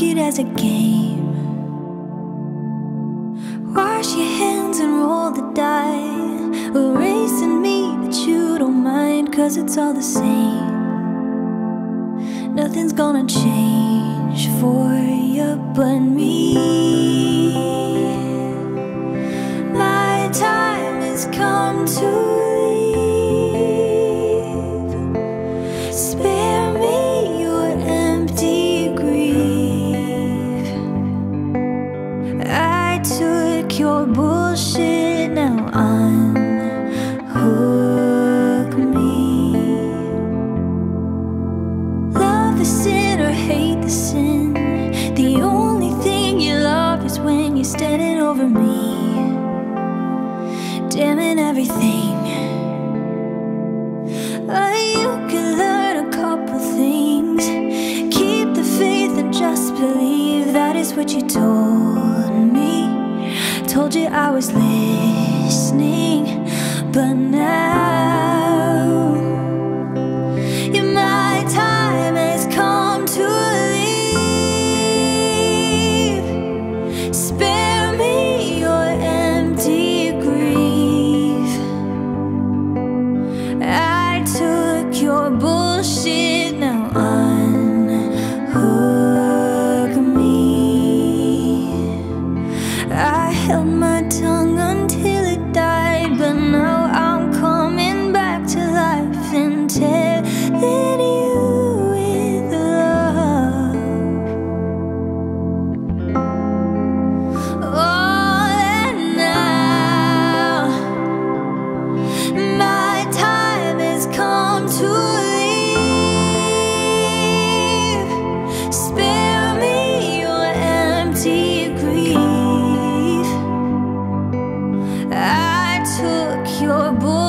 as a game. Wash your hands and roll the die. Erasing me, but you don't mind, cause it's all the same. Nothing's gonna change for you but me. My time has come to I took your bullshit, now unhook me. Love the sin or hate the sin. The only thing you love is when you're standing over me. Damning everything. Uh, you could learn a couple things. Keep the faith and just believe that is what you told. Told you I was listening, held my tongue until it died, but now I'm coming back to life and telling you with love. Oh, and now my time has come to your bull.